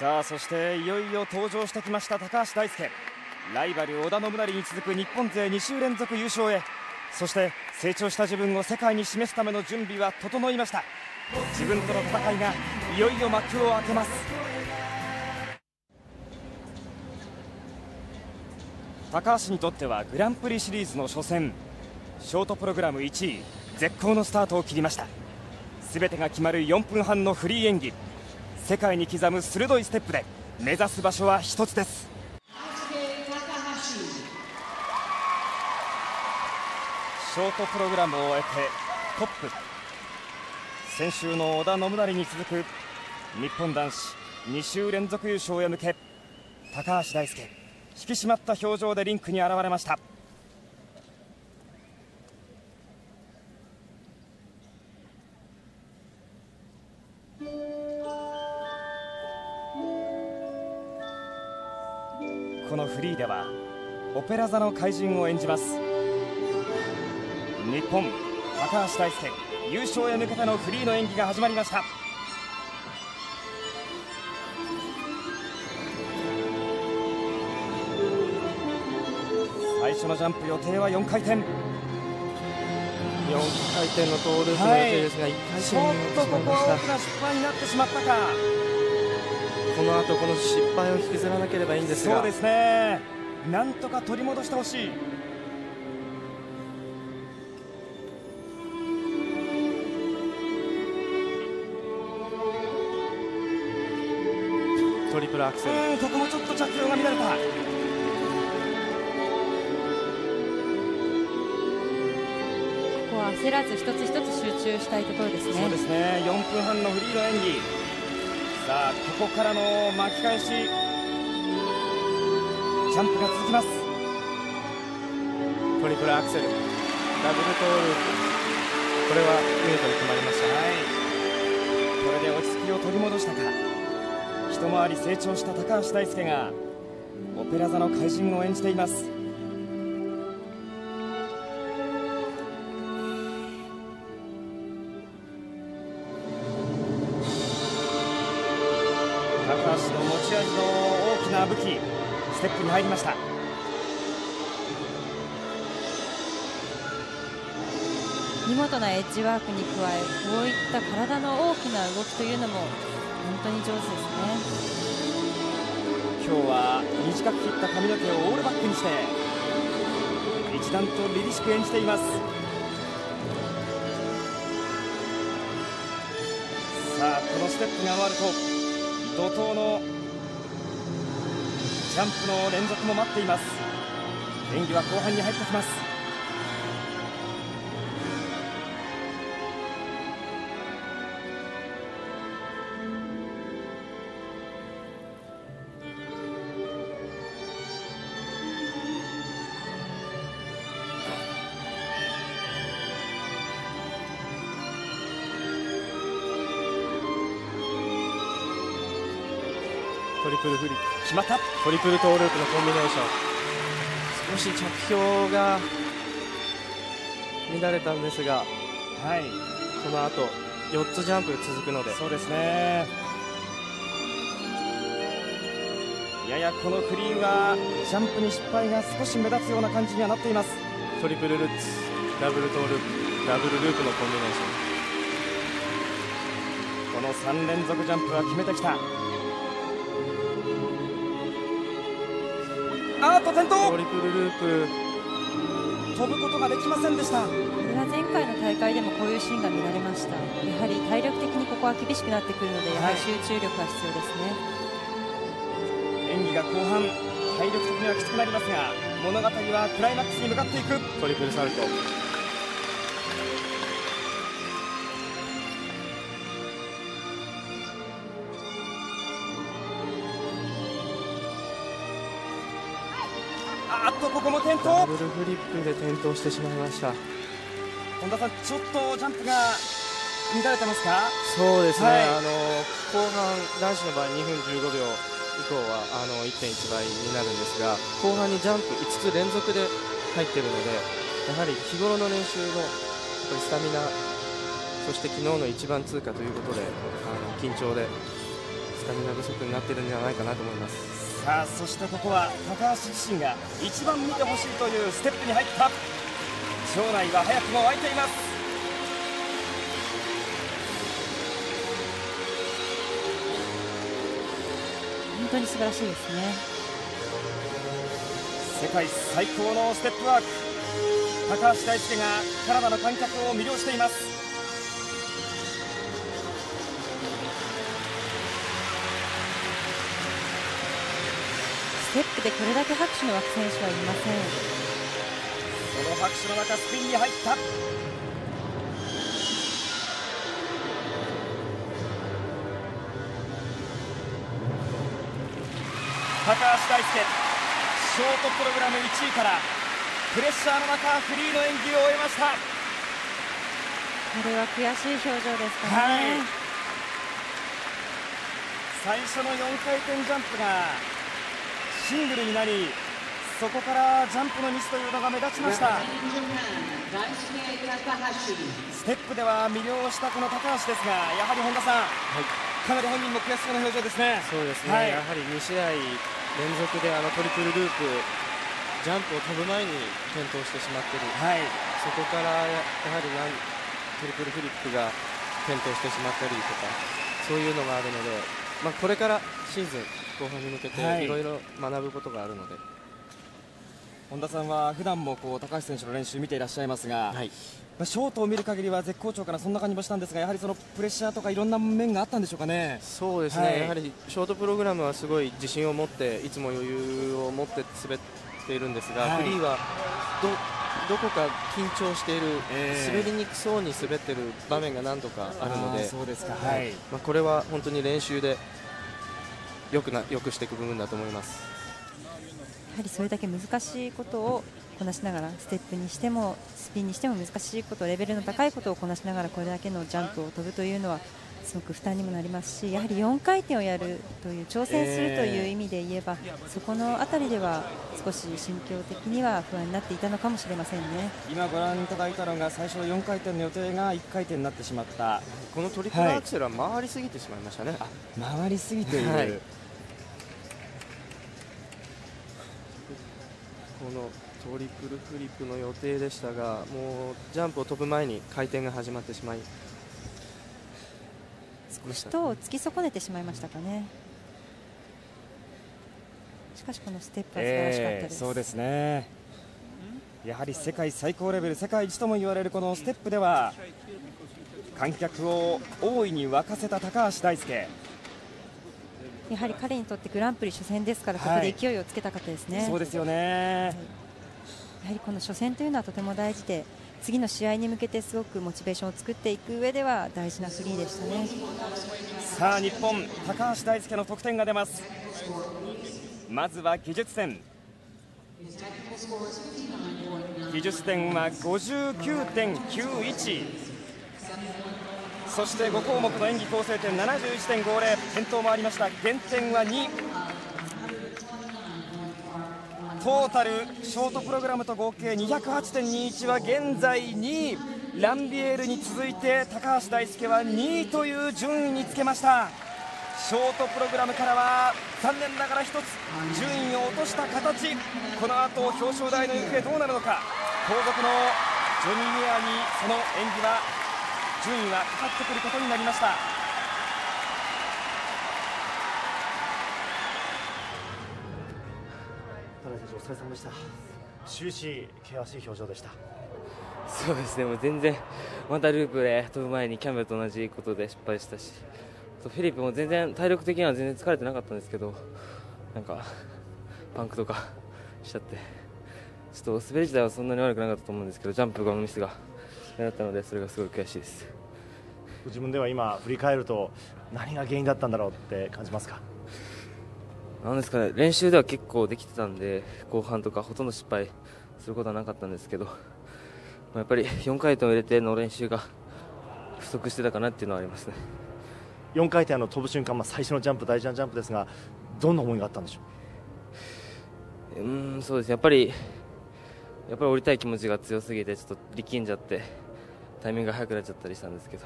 さあそしていよいよ登場してきました高橋大輔。ライバル織田信成に続く日本勢2週連続優勝へ。そして成長した自分を世界に示すための準備は整いました。自分との戦いがいよいよ幕を開けます。高橋にとってはグランプリシリーズの初戦。ショートプログラム1位。絶好のスタートを切りました。全てが決まる4分半のフリー演技。世界に刻む鋭いステップで目指す場所は一つです。ショートプログラムを終えてトップ。先週の織田信成に続く日本男子2週連続優勝へ向け高橋大輔引き締まった表情でリンクに現れました。フリーではオペラ座の怪人を演じます。日本高橋大輔優勝へ向けてのフリーの演技が始まりました。最初のジャンプ予定は4回転。4回転のトーループの予定ですが、1回ちょっとここは大きな失敗になってしまったかこの後この失敗を引きずらなければいいんですが。そうですね。なんとか取り戻してほしい。トリプルアクセル。うんここもちょっと着用が乱れた。ここは焦らず一つ一つ集中したいところですね。そうですね。4分半のフリーの演技さあここからの巻き返し。ジャンプが続きます。トリプルアクセル。ダブルトーループ。これは見事に決まりました。はい。これで落ち着きを取り戻したか。一回り成長した高橋大輔がオペラ座の怪人を演じています橋の持ち味の大きな武器ステップに入りました。見事なエッジワークに加えこういった体の大きな動きというのも本当に上手ですね。今日は短く切った髪の毛をオールバックにして一段と凛々しく演じています。さあこのステップが終わると怒涛のジャンプの連続も待っています。演技は後半に入ってきます。トリプルフリップ。決まったトリプルトーループのコンビネーション。少し着氷が乱れたんですがはい。その後4つジャンプ続くので。そうですね。ややこのフリーはジャンプに失敗が少し目立つような感じにはなっています。トリプルルッツダブルトーループダブルループのコンビネーシこの3連続ジャンプは決めてきたあーっと転ョント倒リプルループ。飛ぶことができませんでした。これは前回の大会でもこういうシーンが見られました。やはり体力的にここは厳しくなってくるのでやはり集中力が必要ですね、演技が後半体力的にはきつくなりますが物語はクライマックスに向かっていく。トリプルサルトも転ダ倒ブルフリップで転倒してしまいました。本田さんちょっとジャンプが乱れてますか？そうですね、はい。あの後半男子の場合2分15秒以降はあの1.1倍になるんですが後半にジャンプ5つ連続で入っているのでやはり日頃の練習のスタミナそして昨日の一番通過ということであの緊張で疲タミナ不足になってるんじゃないかなと思いますさあそしてここは高橋自身が一番見てほしいというステップに入った。場内は早くも沸いています。本当に素晴らしいですね。世界最高のステップワーク。高橋大輔がカナダの観客を魅了していますステップでこれだけ拍手の湧く選手はいません。その拍手の中スピンに入った。高橋大輔ショートプログラム1位からプレッシャーの中フリーの演技を終えました。これは悔しい表情ですかはい。ね、最初の4回転ジャンプがシングルになりそこからジャンプのミスというのが目立ちました。ステップでは魅了したこの高橋ですがやはり本田さん、かなり本人も悔しそうな表情ですね。そうですね、はい。やはり2試合連続であのトリプルループジャンプを飛ぶ前に転倒してしまっている。はい。そこからややはりトリプルフリップが転倒してしまったりとかそういうのがあるので、まあ、これからシーズン後半に向けてはい。いろいろ学ぶことがあるので、本田さんは普段もこう高橋選手の練習見ていらっしゃいますが、はい。まあショートを見る限りは絶好調かなそんな感じもしたんですがやはりそのプレッシャーとかいろんな面があったんでしょうかね。そうですね、はい。やはりショートプログラムはすごい自信を持っていつも余裕を持って滑っているんですが、はい。フリーはどどこか緊張している、えー滑りにくそうに滑っている場面が何度かあるのではい。まあ、これは本当に練習でよくなよくしていく部分だと思います。やはりそれだけ難しいことをこなしながらステップにしてもスピンにしても難しいことレベルの高いことをこなしながらこれだけのジャンプを飛ぶというのはすごく負担にもなりますしやはり4回転をやるという挑戦するという意味で言えば、そこの辺りでは少し心境的には不安になっていたのかもしれませんね。今ご覧いただいたのが最初の4回転の予定が1回転になってしまったこのトリプルアクセルは回りすぎてしまいましたね。回りすぎている、はいこのトリプルフリップの予定でしたが、もうジャンプを飛ぶ前に回転が始まってしまい、少しと突き損ねてしまいましたかね。しかしこのステップは素晴らしかったです。えーそうですねやはり世界最高レベル世界一とも言われるこのステップでは観客を大いに沸かせた高橋大輔、やはり彼にとってグランプリ初戦ですから、ここで勢いをつけたかったですね。そうですよね、やはりこの初戦というのはとても大事で次の試合に向けてすごくモチベーションを作っていく上では大事なフリーでしたね。さあ日本高橋大輔の得点が出ます。まずは技術点。技術点は59.91そして5項目の演技構成点71.50転倒もありました。減点は2トータルショートプログラムと合計208.21は現在2位。ランビエールに続いて高橋大輔は2位という順位につけました。ショートプログラムからは残念ながら1つ順位を落とした形。この後表彰台の行方どうなるのか。後続のジョニー・ウェアにその演技は順位はかかってくることになりました。田中選手お疲れ様でした。終始険しい表情でした。そうですね、もう全然、またループで飛ぶ前にキャンベルと同じことで失敗したし、フィリップも全然体力的には全然疲れてなかったんですけど、なんか、パンクとかしちゃって、ちょっと滑り自体はそんなに悪くなかったと思うんですけど、ジャンプがのミスが目立ったので、それがすごい悔しいです。ご自分では今振り返ると何が原因だったんだろうって感じますか？なんですかね、練習では結構できてたんで、後半とかほとんど失敗することはなかったんですけど、まあやっぱり4回転を入れての練習が不足してたかなっていうのはありますね。4回転の飛ぶ瞬間、まあ、最初のジャンプ大事なジャンプですがどんな思いがあったんでしょう？うーんそうですね。やっぱりやっぱり降りたい気持ちが強すぎてちょっと力んじゃってタイミングが速くなっちゃったりしたんですけど